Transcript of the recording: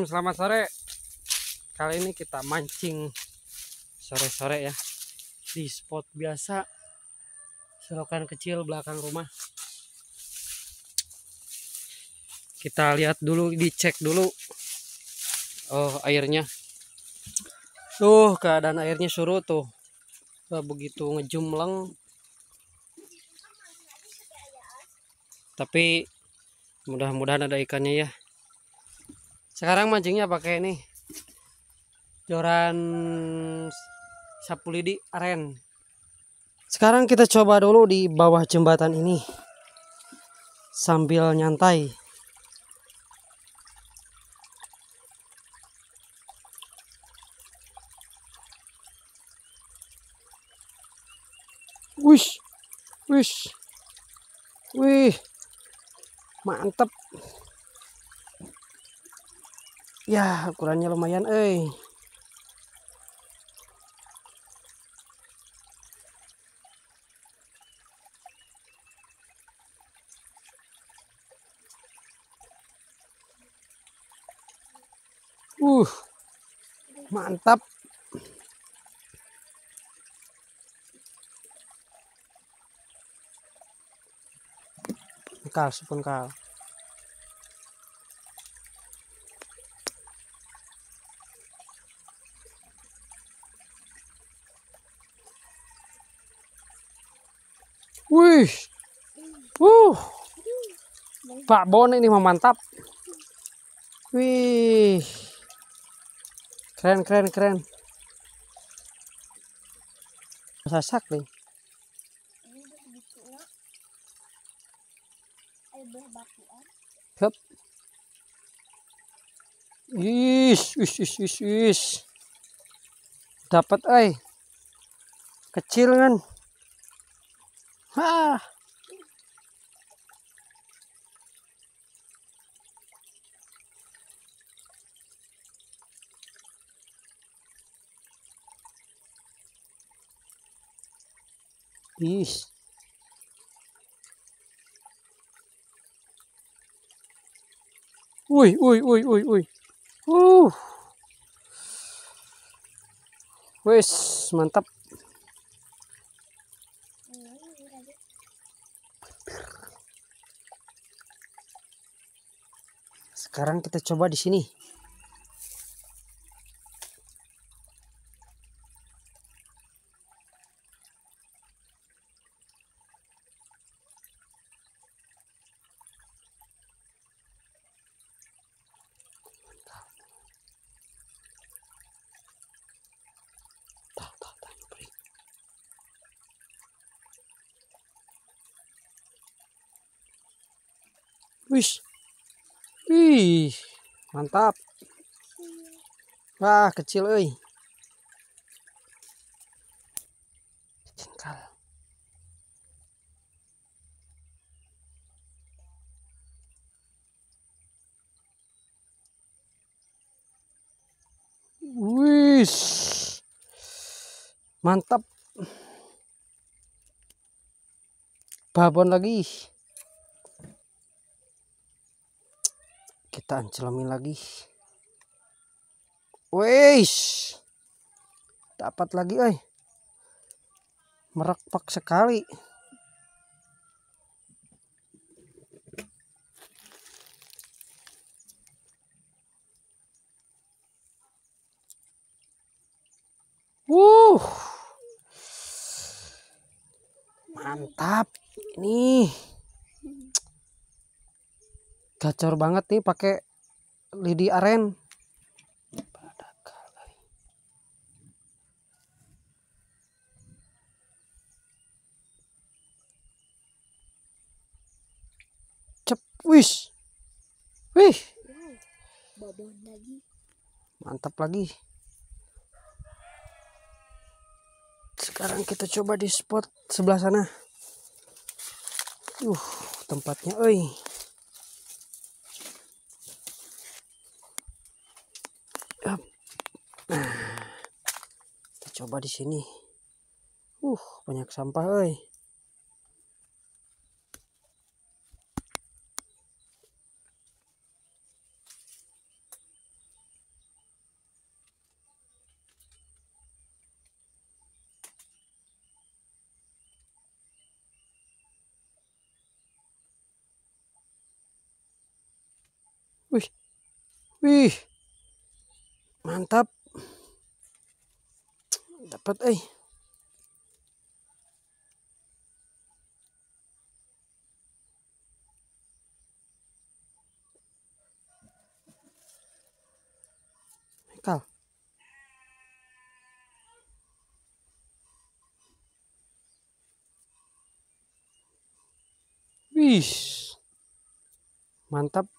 Selamat sore. Kali ini kita mancing sore-sore ya di spot biasa selokan kecil belakang rumah. Kita lihat dulu, dicek dulu. Oh, airnya. Tuh, keadaan airnya surut tuh. Begitu ngejumleng. Tapi mudah-mudahan ada ikannya ya sekarang mancingnya pakai ini. Joran sapu lidi aren. Sekarang kita coba dulu di bawah jembatan ini. Sambil nyantai. Wish wish wih mantep ya ukurannya lumayan eh uh mantap. Kal sepun kal Wih. Uh. Pak Bon ini mantap. Wih. Keren keren keren. Sasak nih. Hup. Is, is, is, is, is. Dapat ay. Kecil kan. Ha. Is. Wih, wih, wih, wih, wih. Uh. Wes, mantap. Sekarang kita coba di sini. Wih. Wih, mantap. Wah, kecil euy. Cengkal. Wih. Mantap. Babon lagi. Kita ancelamin lagi. Weis dapat lagi eh merekpak sekali. Wuh. Mantap. Ini gacor banget nih pakai lidi aren. Cep wis wih. Mantap lagi. Sekarang kita coba di spot sebelah sana. Uh tempatnya oi coba di sini. Uh banyak sampah oi Wih, wih, mantap. Dapat eh. Kal. Wih. Mantap.